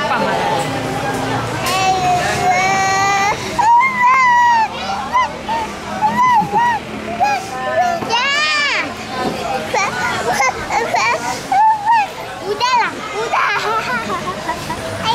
爸爸。哎呀！哇哇！哇哇！哇哇！哇！不啦，不啦，哈哈哈哈哈！哎。